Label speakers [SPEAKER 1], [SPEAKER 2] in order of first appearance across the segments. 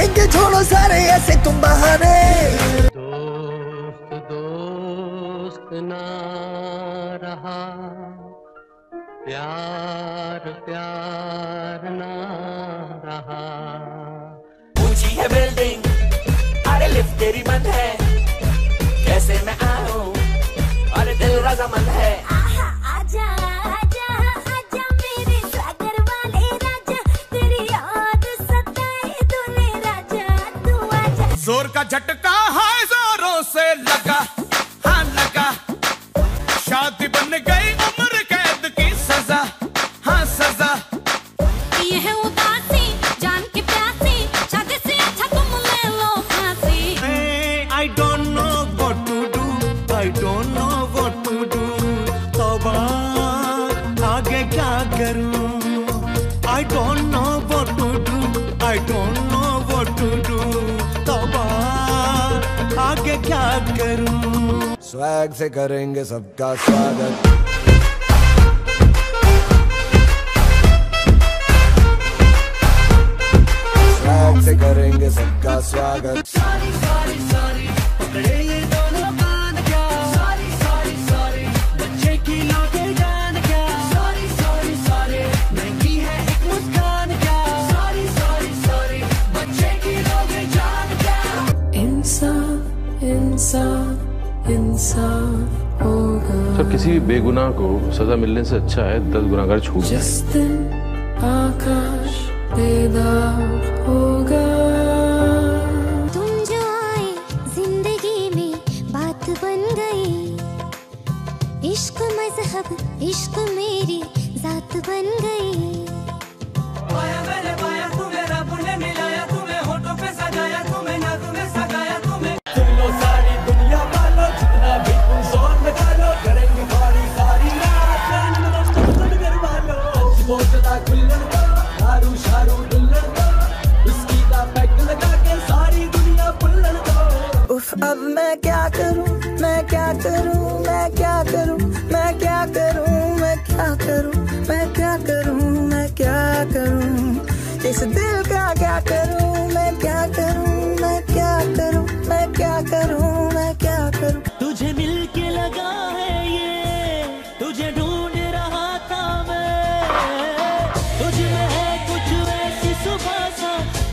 [SPEAKER 1] करेंगे छोड़ो सारे ऐसे तुम बहाने। दोस्त दोस्त ना रहा। प्यार प्यार ना रहा।
[SPEAKER 2] ऊँची है बिल्डिंग अरे लिफ्ट तेरी बंद है। कैसे मैं आऊँ अरे दिल रजामंद है।
[SPEAKER 3] ज़ोर का झटका है जोरों से लगा हाँ लगा शादी बन गई उम्र कैद की सजा हाँ सजा
[SPEAKER 4] ये है उदासी जान की प्यासी शादी से अच्छा तुम ले लो फांसी
[SPEAKER 3] I don't know what to do. I don't know what to do. तौबा आगे क्या करूँ? क्या करूँ?
[SPEAKER 5] स्वैग से करेंगे सबका स्वागत। स्वैग से करेंगे सबका स्वागत।
[SPEAKER 6] इंसाफ
[SPEAKER 7] सर किसी भी बेगुनाह को सजा मिलने से अच्छा है दस गुनाहगार छूट
[SPEAKER 6] जिस दिन आकाश बेदाग होगा।
[SPEAKER 4] तुम जो आए ज़िंदगी में बात बन गई। इश्क मज़हब इश्क मेरी जात बन गई।
[SPEAKER 8] अब मैं क्या करूँ, मैं क्या करूँ, मैं क्या करूँ, मैं क्या करूँ, मैं क्या करूँ, मैं क्या करूँ, मैं क्या करूँ, इस दिल का क्या करूँ?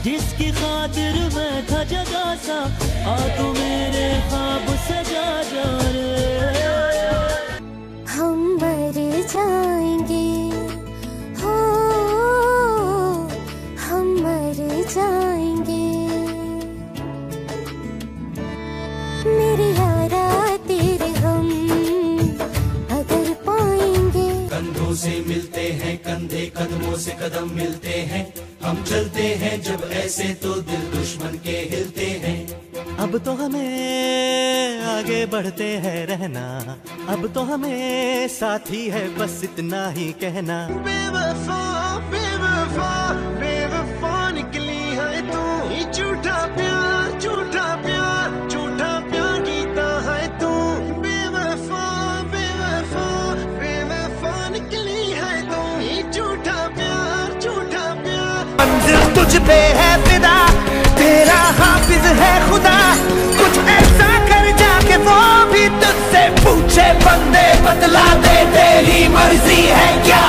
[SPEAKER 2] जिसकी खातिर मैं था जगा सा आ तू मेरे ख्वाब सजा जा रे।
[SPEAKER 4] हम मर जाएँगे। हो हम मर जाएँगे। मेरे यारा तेरे हम अगर पाएँगे।
[SPEAKER 2] कंधों से मिलते हैं कंधे कदमों से कदम मिलते हैं। हम चलते हैं जब ऐसे तो दिल दुश्मन के हिलते हैं। अब तो हमें आगे बढ़ते हैं रहना। अब तो हमें साथी है बस इतना ही कहना। बेवफा बेवफा बेवफा
[SPEAKER 3] तुझ पे है फिदा। तेरा हाफिज है खुदा। कुछ ऐसा कर जाके वो भी तुझसे पूछे बंदे बदला दे, तेरी मर्ज़ी है क्या?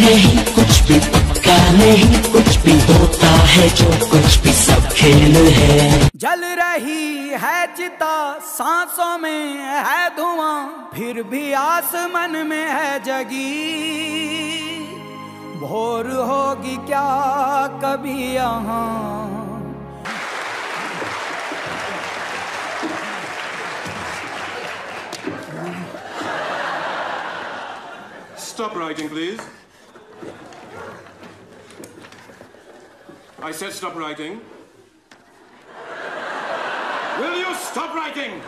[SPEAKER 9] नहीं कुछ भी पक्का नहीं कुछ भी होता है जो कुछ भी सब खेल है
[SPEAKER 3] जल रही है चिता सांसों में है धुआँ फिर भी आसमान में है जगी भोर होगी क्या कभी यहाँ
[SPEAKER 7] stop writing, please? I said stop writing. Will you stop writing?